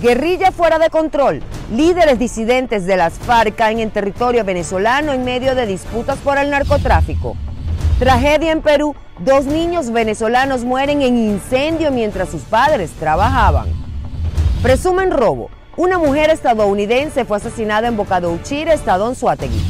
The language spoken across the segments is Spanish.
Guerrilla fuera de control. Líderes disidentes de las FARC caen en territorio venezolano en medio de disputas por el narcotráfico. Tragedia en Perú. Dos niños venezolanos mueren en incendio mientras sus padres trabajaban. Presumen robo. Una mujer estadounidense fue asesinada en Boca de Uchira, estado Suátegui.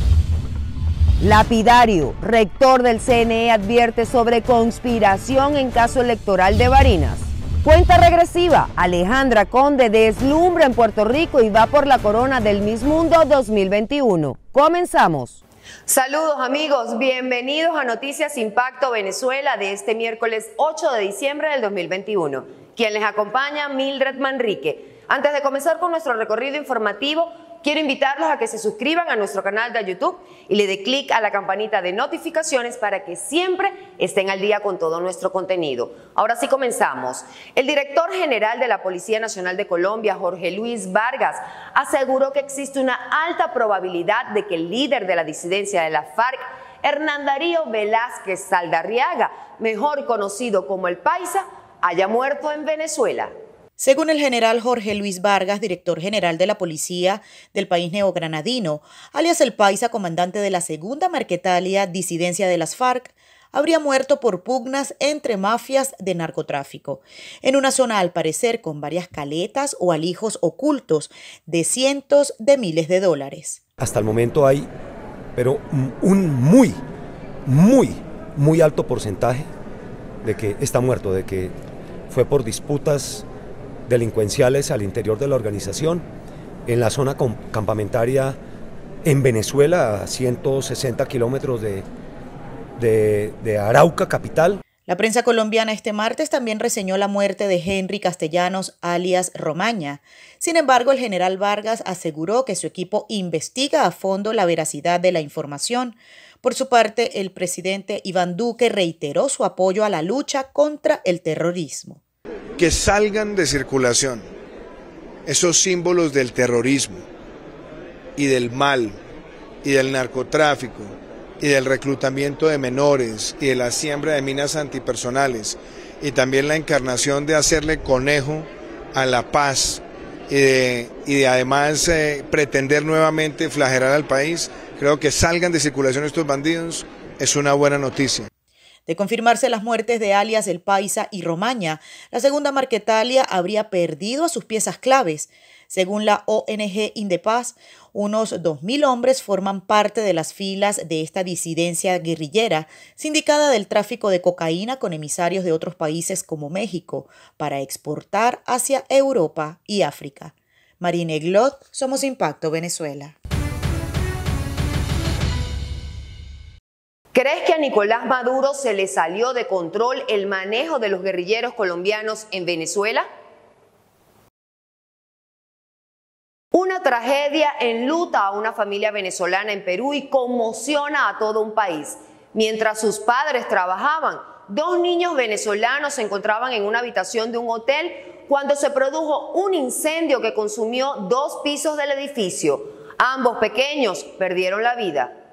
Lapidario, rector del CNE advierte sobre conspiración en caso electoral de Barinas. Cuenta regresiva, Alejandra Conde deslumbra en Puerto Rico y va por la corona del Miss Mundo 2021. Comenzamos. Saludos amigos, bienvenidos a Noticias Impacto Venezuela de este miércoles 8 de diciembre del 2021. Quien les acompaña, Mildred Manrique. Antes de comenzar con nuestro recorrido informativo, quiero invitarlos a que se suscriban a nuestro canal de YouTube y le dé clic a la campanita de notificaciones para que siempre estén al día con todo nuestro contenido. Ahora sí comenzamos. El director general de la Policía Nacional de Colombia, Jorge Luis Vargas, aseguró que existe una alta probabilidad de que el líder de la disidencia de la FARC, Hernán Darío Velázquez Saldarriaga, mejor conocido como el Paisa, haya muerto en Venezuela. Según el general Jorge Luis Vargas, director general de la policía del país neogranadino, alias el Paisa, comandante de la segunda Marquetalia, disidencia de las FARC, habría muerto por pugnas entre mafias de narcotráfico, en una zona al parecer con varias caletas o alijos ocultos de cientos de miles de dólares. Hasta el momento hay, pero un muy, muy, muy alto porcentaje de que está muerto, de que fue por disputas delincuenciales al interior de la organización, en la zona campamentaria en Venezuela, a 160 kilómetros de, de, Arauca, capital. La prensa colombiana este martes también reseñó la muerte de Henry Castellanos, alias Romaña. Sin embargo, el general Vargas aseguró que su equipo investiga a fondo la veracidad de la información. Por su parte, el presidente Iván Duque reiteró su apoyo a la lucha contra el terrorismo que salgan de circulación esos símbolos del terrorismo y del mal y del narcotráfico y del reclutamiento de menores y de la siembra de minas antipersonales y también la encarnación de hacerle conejo a la paz y de, además eh, pretender nuevamente flagelar al país, creo que salgan de circulación estos bandidos es una buena noticia. De confirmarse las muertes de alias El Paisa y Romaña, la segunda Marquetalia habría perdido a sus piezas claves. Según la ONG Indepaz, unos 2.000 hombres forman parte de las filas de esta disidencia guerrillera, sindicada del tráfico de cocaína con emisarios de otros países como México, para exportar hacia Europa y África. Marine Glot, Somos Impacto Venezuela. ¿Crees que a Nicolás Maduro se le salió de control el manejo de los guerrilleros colombianos en Venezuela? Una tragedia enluta a una familia venezolana en Perú y conmociona a todo un país. Mientras sus padres trabajaban, dos niños venezolanos se encontraban en una habitación de un hotel cuando se produjo un incendio que consumió dos pisos del edificio. Ambos pequeños perdieron la vida.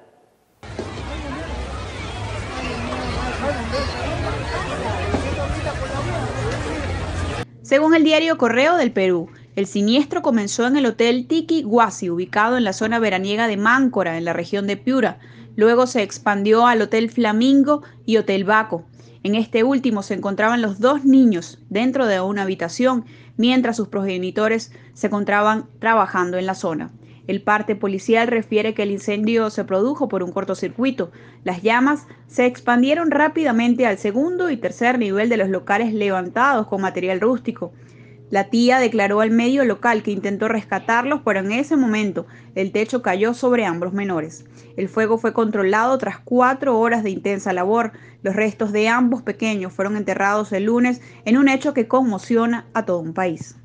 Según el diario Correo del Perú, el siniestro comenzó en el Hotel Tiki Guasi, ubicado en la zona veraniega de Máncora, en la región de Piura. Luego se expandió al Hotel Flamingo y Hotel Baco. En este último se encontraban los dos niños dentro de una habitación, mientras sus progenitores se encontraban trabajando en la zona. El parte policial refiere que el incendio se produjo por un cortocircuito. Las llamas se expandieron rápidamente al segundo y tercer nivel de los locales levantados con material rústico. La tía declaró al medio local que intentó rescatarlos, pero en ese momento el techo cayó sobre ambos menores. El fuego fue controlado tras cuatro horas de intensa labor. Los restos de ambos pequeños fueron enterrados el lunes en un hecho que conmociona a todo un país.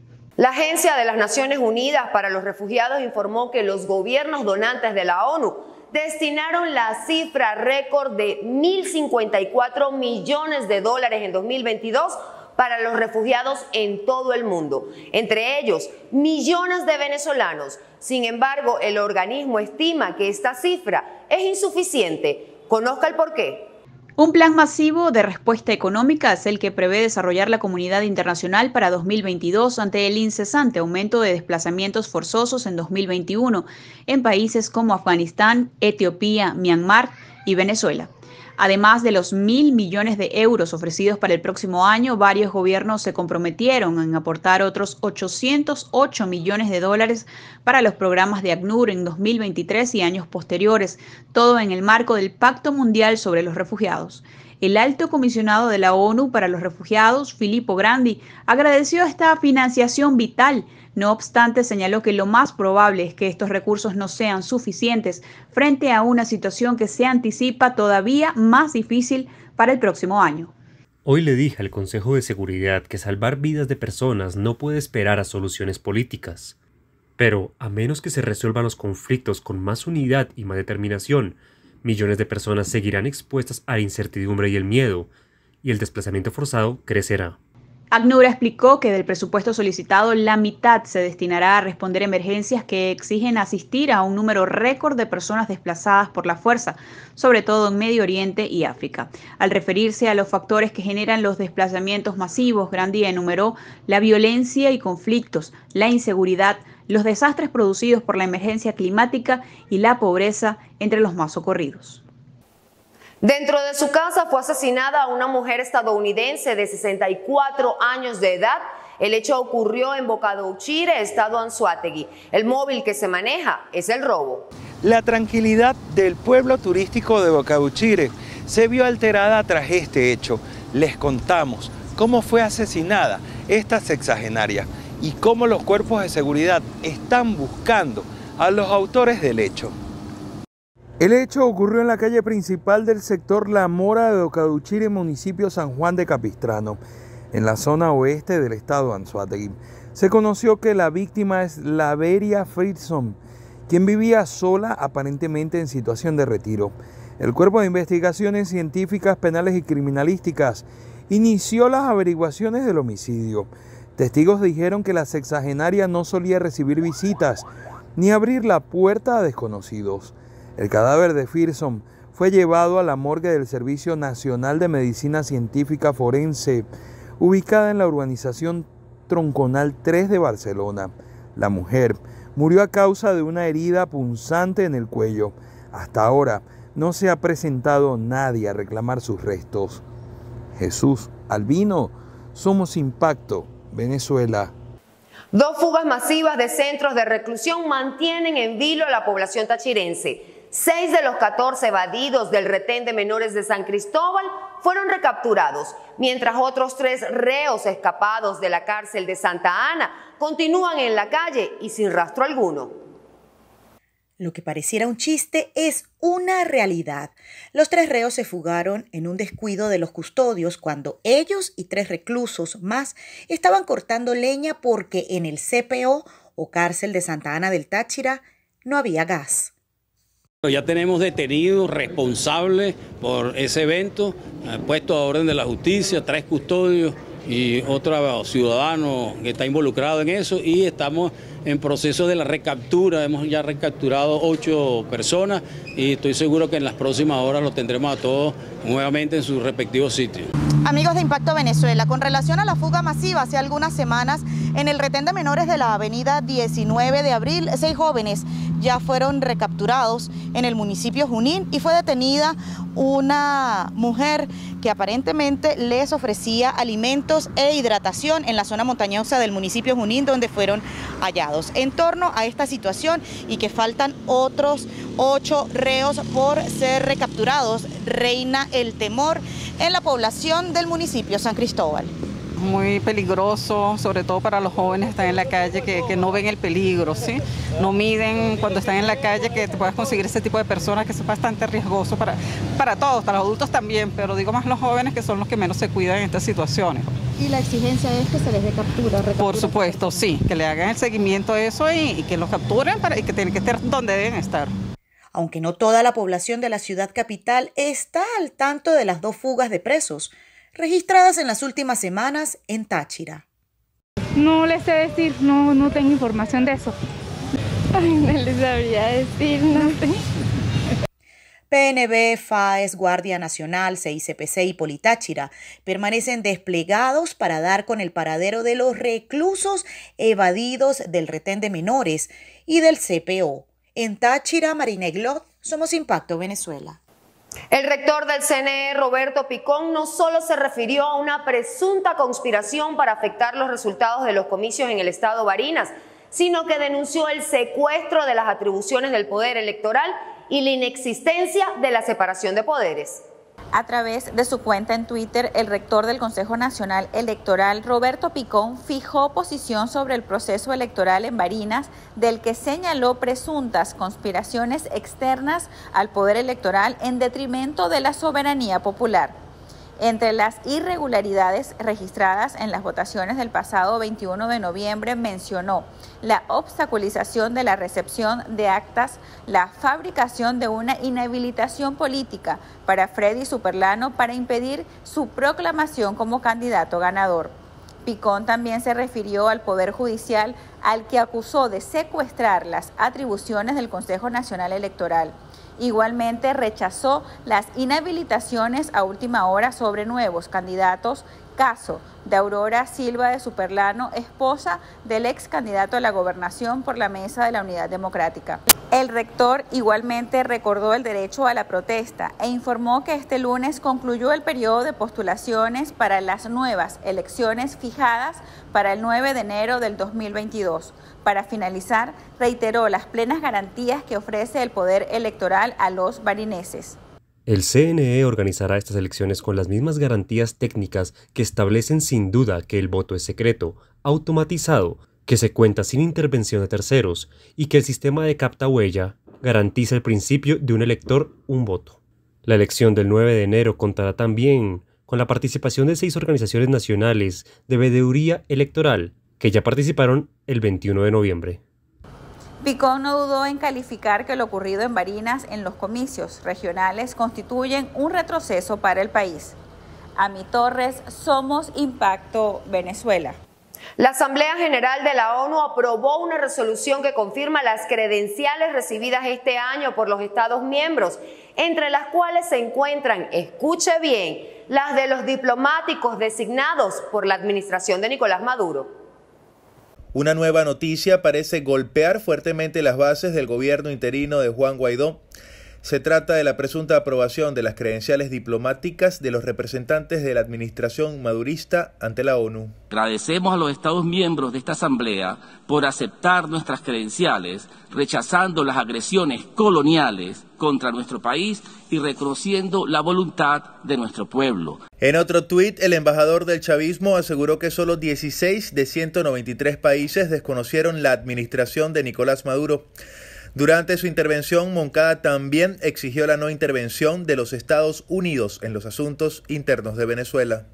La Agencia de las Naciones Unidas para los Refugiados informó que los gobiernos donantes de la ONU destinaron la cifra récord de 1.054 millones de dólares en 2022 para los refugiados en todo el mundo, entre ellos millones de venezolanos. Sin embargo, el organismo estima que esta cifra es insuficiente. Conozca el porqué. Un plan masivo de respuesta económica es el que prevé desarrollar la comunidad internacional para 2022 ante el incesante aumento de desplazamientos forzosos en 2021 en países como Afganistán, Etiopía, Myanmar y Venezuela. Además de los mil millones de euros ofrecidos para el próximo año, varios gobiernos se comprometieron en aportar otros 808 millones de dólares para los programas de ACNUR en 2023 y años posteriores, todo en el marco del Pacto Mundial sobre los Refugiados. El alto comisionado de la ONU para los Refugiados, Filippo Grandi, agradeció esta financiación vital no obstante, señaló que lo más probable es que estos recursos no sean suficientes frente a una situación que se anticipa todavía más difícil para el próximo año. Hoy le dije al Consejo de Seguridad que salvar vidas de personas no puede esperar a soluciones políticas. Pero, a menos que se resuelvan los conflictos con más unidad y más determinación, millones de personas seguirán expuestas a la incertidumbre y el miedo, y el desplazamiento forzado crecerá. ACNUR explicó que del presupuesto solicitado la mitad se destinará a responder emergencias que exigen asistir a un número récord de personas desplazadas por la fuerza, sobre todo en Medio Oriente y África. Al referirse a los factores que generan los desplazamientos masivos, Grandi enumeró la violencia y conflictos, la inseguridad, los desastres producidos por la emergencia climática y la pobreza entre los más socorridos. Dentro de su casa fue asesinada una mujer estadounidense de 64 años de edad. El hecho ocurrió en Bocadouchire, estado Anzuategui. El móvil que se maneja es el robo. La tranquilidad del pueblo turístico de Bocadouchire se vio alterada tras este hecho. Les contamos cómo fue asesinada esta sexagenaria y cómo los cuerpos de seguridad están buscando a los autores del hecho. El hecho ocurrió en la calle principal del sector La Mora de Ocaduchire, municipio San Juan de Capistrano, en la zona oeste del estado Anzuategui. Se conoció que la víctima es Laveria Fritzson, quien vivía sola aparentemente en situación de retiro. El Cuerpo de Investigaciones Científicas, Penales y Criminalísticas inició las averiguaciones del homicidio. Testigos dijeron que la sexagenaria no solía recibir visitas ni abrir la puerta a desconocidos. El cadáver de Firson fue llevado a la morgue del Servicio Nacional de Medicina Científica Forense, ubicada en la urbanización Tronconal 3 de Barcelona. La mujer murió a causa de una herida punzante en el cuello. Hasta ahora no se ha presentado nadie a reclamar sus restos. Jesús Albino, Somos Impacto, Venezuela. Dos fugas masivas de centros de reclusión mantienen en vilo a la población tachirense. Seis de los 14 evadidos del retén de menores de San Cristóbal fueron recapturados, mientras otros tres reos escapados de la cárcel de Santa Ana continúan en la calle y sin rastro alguno. Lo que pareciera un chiste es una realidad. Los tres reos se fugaron en un descuido de los custodios cuando ellos y tres reclusos más estaban cortando leña porque en el CPO o cárcel de Santa Ana del Táchira no había gas. Ya tenemos detenidos responsables por ese evento, eh, puesto a orden de la justicia, tres custodios y otro ciudadano que está involucrado en eso y estamos en proceso de la recaptura, hemos ya recapturado ocho personas y estoy seguro que en las próximas horas los tendremos a todos nuevamente en sus respectivos sitios. Amigos de Impacto Venezuela, con relación a la fuga masiva hace algunas semanas en el retén de menores de la avenida 19 de abril, seis jóvenes ya fueron recapturados en el municipio Junín y fue detenida una mujer que aparentemente les ofrecía alimentos e hidratación en la zona montañosa del municipio Junín donde fueron hallados. En torno a esta situación y que faltan otros ocho reos por ser recapturados, reina el temor en la población del municipio San Cristóbal muy peligroso, sobre todo para los jóvenes que están en la calle, que, no ven el peligro, ¿sí? No miden cuando están en la calle que te puedas conseguir ese tipo de personas que es bastante riesgoso para, para todos, para los adultos también, pero digo más los jóvenes que son los que menos se cuidan en estas situaciones. ¿Y la exigencia es que se les dé captura? Por supuesto, sí, que le hagan el seguimiento a eso y, que los capturen para, y que tienen que estar donde deben estar. Aunque no toda la población de la ciudad capital está al tanto de las dos fugas de presos, registradas en las últimas semanas en Táchira. No les sé decir, no, no tengo información de eso. Ay, no les sabría decir, no sé. PNB, FAES, Guardia Nacional, CICPC y Politáchira permanecen desplegados para dar con el paradero de los reclusos evadidos del retén de menores y del CPO. En Táchira, Marineglot, somos Impacto Venezuela. El rector del CNE, Roberto Picón, no solo se refirió a una presunta conspiración para afectar los resultados de los comicios en el estado Barinas, sino que denunció el secuestro de las atribuciones del poder electoral y la inexistencia de la separación de poderes. A través de su cuenta en Twitter, el rector del Consejo Nacional Electoral, Roberto Picón, fijó posición sobre el proceso electoral en Barinas, del que señaló presuntas conspiraciones externas al poder electoral en detrimento de la soberanía popular. Entre las irregularidades registradas en las votaciones del pasado 21 de noviembre mencionó la obstaculización de la recepción de actas, la fabricación de una inhabilitación política para Freddy Superlano para impedir su proclamación como candidato ganador. Picón también se refirió al Poder Judicial al que acusó de secuestrar las atribuciones del Consejo Nacional Electoral. Igualmente rechazó las inhabilitaciones a última hora sobre nuevos candidatos, caso de Aurora Silva de Superlano, esposa del ex candidato a la gobernación por la Mesa de la Unidad Democrática. El rector igualmente recordó el derecho a la protesta e informó que este lunes concluyó el periodo de postulaciones para las nuevas elecciones fijadas para el 9 de enero del 2022. Para finalizar, reiteró las plenas garantías que ofrece el poder electoral a los barineses. El CNE organizará estas elecciones con las mismas garantías técnicas que establecen sin duda que el voto es secreto, automatizado, que se cuenta sin intervención de terceros y que el sistema de capta huella garantiza el principio de un elector, un voto. La elección del 9 de enero contará también con la participación de seis organizaciones nacionales de veeduría electoral que ya participaron el 21 de noviembre. Picón no dudó en calificar que lo ocurrido en Barinas en los comicios regionales constituyen un retroceso para el país. A mi Torres, Somos Impacto Venezuela. La Asamblea General de la ONU aprobó una resolución que confirma las credenciales recibidas este año por los Estados miembros, entre las cuales se encuentran, escuche bien, las de los diplomáticos designados por la administración de Nicolás Maduro. Una nueva noticia parece golpear fuertemente las bases del gobierno interino de Juan Guaidó. Se trata de la presunta aprobación de las credenciales diplomáticas de los representantes de la administración madurista ante la ONU. Agradecemos a los Estados miembros de esta Asamblea por aceptar nuestras credenciales, rechazando las agresiones coloniales contra nuestro país y reconociendo la voluntad de nuestro pueblo. En otro tuit, el embajador del chavismo aseguró que solo 16 de 193 países desconocieron la administración de Nicolás Maduro. Durante su intervención, Moncada también exigió la no intervención de los Estados Unidos en los asuntos internos de Venezuela.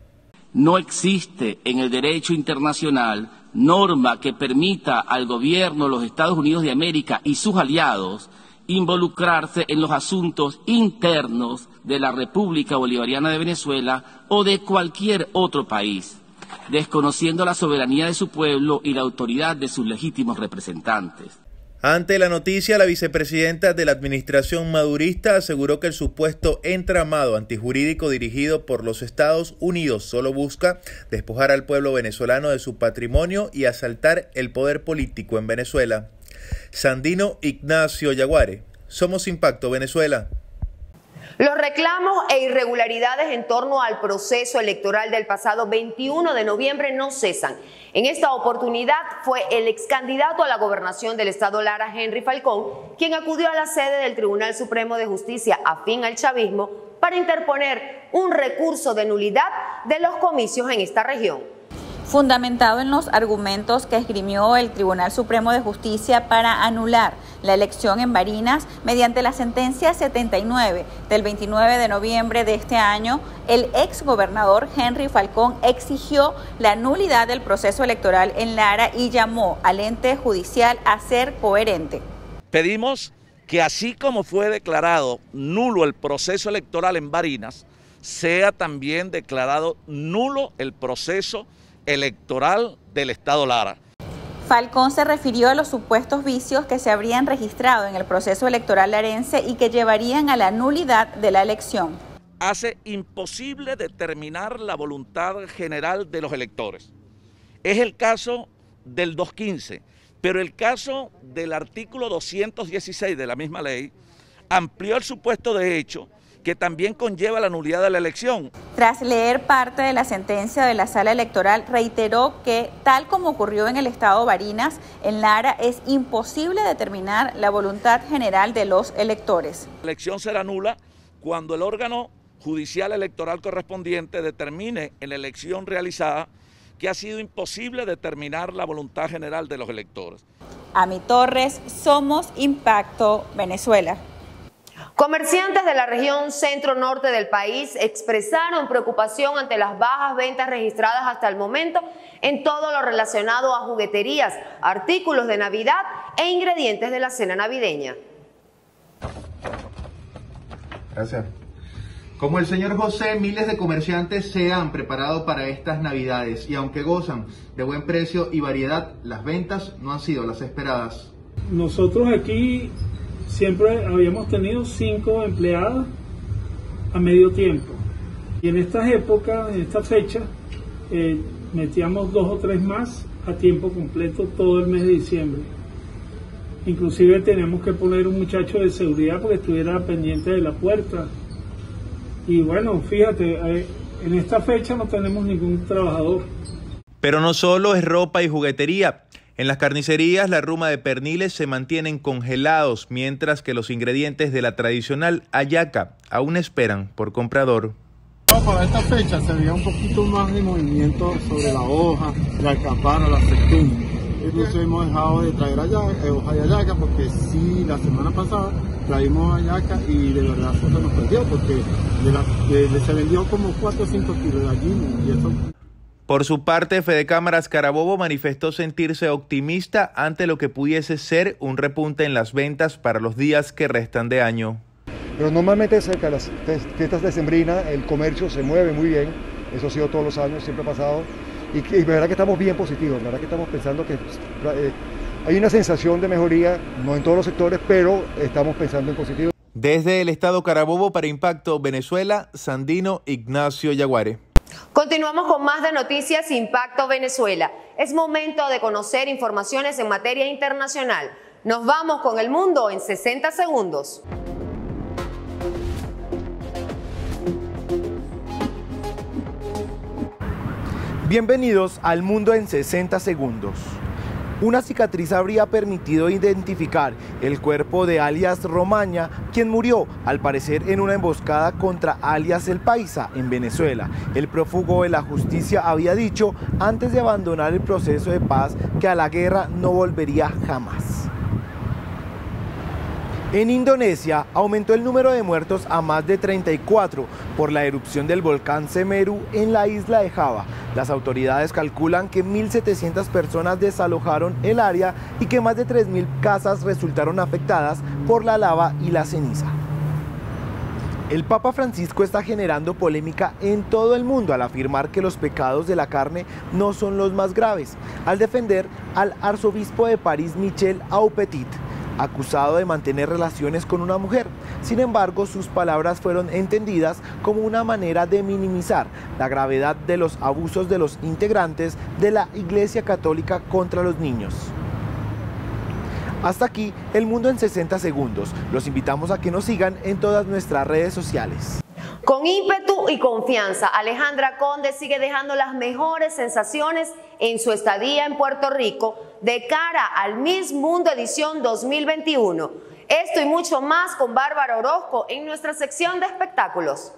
No existe en el derecho internacional norma que permita al gobierno de los Estados Unidos de América y sus aliados involucrarse en los asuntos internos de la República Bolivariana de Venezuela o de cualquier otro país, desconociendo la soberanía de su pueblo y la autoridad de sus legítimos representantes. Ante la noticia, la vicepresidenta de la administración madurista aseguró que el supuesto entramado antijurídico dirigido por los Estados Unidos solo busca despojar al pueblo venezolano de su patrimonio y asaltar el poder político en Venezuela. Sandino Ignacio Yaguare. Somos Impacto Venezuela. Los reclamos e irregularidades en torno al proceso electoral del pasado 21 de noviembre no cesan. En esta oportunidad fue el ex candidato a la gobernación del estado Lara, Henry Falcón, quien acudió a la sede del Tribunal Supremo de Justicia afín al chavismo para interponer un recurso de nulidad de los comicios en esta región fundamentado en los argumentos que esgrimió el Tribunal Supremo de Justicia para anular la elección en Barinas mediante la sentencia 79 del 29 de noviembre de este año, el ex gobernador Henry Falcón exigió la nulidad del proceso electoral en Lara y llamó al ente judicial a ser coherente. Pedimos que así como fue declarado nulo el proceso electoral en Barinas, sea también declarado nulo el proceso electoral del Estado Lara. Falcón se refirió a los supuestos vicios que se habrían registrado en el proceso electoral arense y que llevarían a la nulidad de la elección. Hace imposible determinar la voluntad general de los electores. Es el caso del 215, pero el caso del artículo 216 de la misma ley amplió el supuesto de hecho que también conlleva la nulidad de la elección. Tras leer parte de la sentencia de la sala electoral, reiteró que, tal como ocurrió en el estado Barinas, en Lara es imposible determinar la voluntad general de los electores. La elección será nula cuando el órgano judicial electoral correspondiente determine en la elección realizada que ha sido imposible determinar la voluntad general de los electores. Ami Torres, Somos Impacto Venezuela. Comerciantes de la región centro-norte del país expresaron preocupación ante las bajas ventas registradas hasta el momento en todo lo relacionado a jugueterías, artículos de Navidad e ingredientes de la cena navideña. Gracias. Como el señor José, miles de comerciantes se han preparado para estas navidades y aunque gozan de buen precio y variedad, las ventas no han sido las esperadas. Nosotros aquí siempre habíamos tenido cinco empleados a medio tiempo. Y en estas épocas, en esta fecha, eh, metíamos dos o tres más a tiempo completo todo el mes de diciembre. Inclusive teníamos que poner un muchacho de seguridad porque estuviera pendiente de la puerta. Y bueno, fíjate, eh, en esta fecha no tenemos ningún trabajador. Pero no solo es ropa y juguetería. En las carnicerías, la ruma de perniles se mantienen congelados, mientras que los ingredientes de la tradicional ayaca aún esperan por comprador. Para esta fecha se veía un poquito más de movimiento sobre la hoja, la alcaparra, la aceituna. Incluso hemos dejado de traer ayaca, eh, hoja de ayaca porque sí, la semana pasada traímos ayaca y de verdad se nos perdió porque se vendió como 4 o 5 kilos de allí y eso por su parte, Fede Cámaras Carabobo manifestó sentirse optimista ante lo que pudiese ser un repunte en las ventas para los días que restan de año. Pero normalmente cerca de las fiestas de Sembrina el comercio se mueve muy bien, eso ha sido todos los años, siempre ha pasado, y, y verdad que estamos bien positivos, verdad que estamos pensando que eh, hay una sensación de mejoría, no en todos los sectores, pero estamos pensando en positivo. Desde el estado Carabobo para Impacto Venezuela, Sandino Ignacio Yaguare. Continuamos con más de Noticias Impacto Venezuela. Es momento de conocer informaciones en materia internacional. Nos vamos con el mundo en 60 segundos. Bienvenidos al mundo en 60 segundos. Una cicatriz habría permitido identificar el cuerpo de alias Romaña, quien murió al parecer en una emboscada contra alias El Paisa en Venezuela. El prófugo de la justicia había dicho antes de abandonar el proceso de paz que a la guerra no volvería jamás. En Indonesia aumentó el número de muertos a más de 34 por la erupción del volcán Semeru en la isla de Java. Las autoridades calculan que 1.700 personas desalojaron el área y que más de 3.000 casas resultaron afectadas por la lava y la ceniza. El Papa Francisco está generando polémica en todo el mundo al afirmar que los pecados de la carne no son los más graves, al defender al arzobispo de París Michel Aupetit acusado de mantener relaciones con una mujer. Sin embargo, sus palabras fueron entendidas como una manera de minimizar la gravedad de los abusos de los integrantes de la Iglesia Católica contra los niños. Hasta aquí el mundo en 60 segundos. Los invitamos a que nos sigan en todas nuestras redes sociales. Con ímpetu y confianza, Alejandra Conde sigue dejando las mejores sensaciones en su estadía en Puerto Rico de cara al Miss Mundo Edición 2021. Esto y mucho más con Bárbara Orozco en nuestra sección de espectáculos.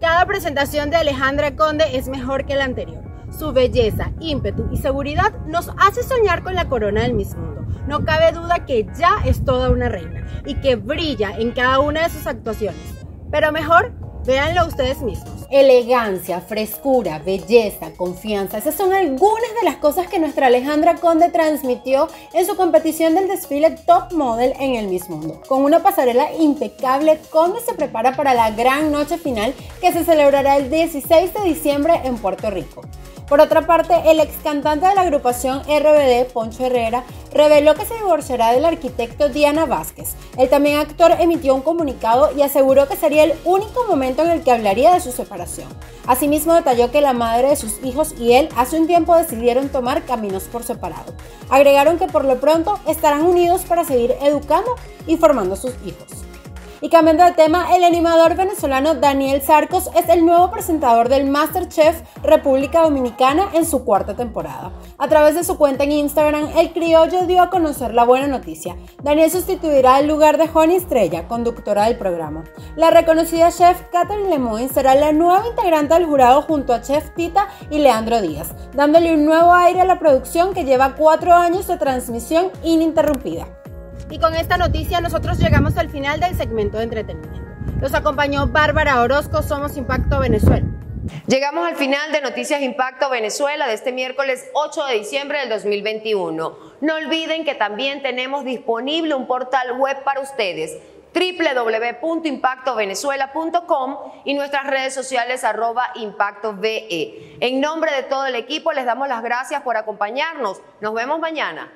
Cada presentación de Alejandra Conde es mejor que la anterior. Su belleza, ímpetu y seguridad nos hace soñar con la corona del Miss Mundo. No cabe duda que ya es toda una reina y que brilla en cada una de sus actuaciones. Pero mejor, véanlo ustedes mismos. Elegancia, frescura, belleza, confianza. Esas son algunas de las cosas que nuestra Alejandra Conde transmitió en su competición del desfile Top Model en el Miss Mundo. Con una pasarela impecable, Conde se prepara para la gran noche final que se celebrará el 16 de diciembre en Puerto Rico. Por otra parte, el ex cantante de la agrupación RBD, Poncho Herrera, reveló que se divorciará del arquitecto Diana Vázquez. El también actor emitió un comunicado y aseguró que sería el único momento en el que hablaría de su separación. Asimismo, detalló que la madre de sus hijos y él hace un tiempo decidieron tomar caminos por separado. Agregaron que por lo pronto estarán unidos para seguir educando y formando sus hijos. Y cambiando de tema, el animador venezolano Daniel Sarcos es el nuevo presentador del MasterChef República Dominicana en su cuarta temporada. A través de su cuenta en Instagram, el criollo dio a conocer la buena noticia. Daniel sustituirá el lugar de Juan Estrella, conductora del programa. La reconocida chef Catherine Lemoyne será la nueva integrante del jurado junto a Chef Tita y Leandro Díaz, dándole un nuevo aire a la producción que lleva cuatro años de transmisión ininterrumpida. Y con esta noticia nosotros llegamos al final del segmento de entretenimiento. Los acompañó Bárbara Orozco, Somos Impacto Venezuela. Llegamos al final de Noticias Impacto Venezuela de este miércoles 8 de diciembre del 2021. No olviden que también tenemos disponible un portal web para ustedes www.impactovenezuela.com y nuestras redes sociales arroba impactove. En nombre de todo el equipo les damos las gracias por acompañarnos. Nos vemos mañana.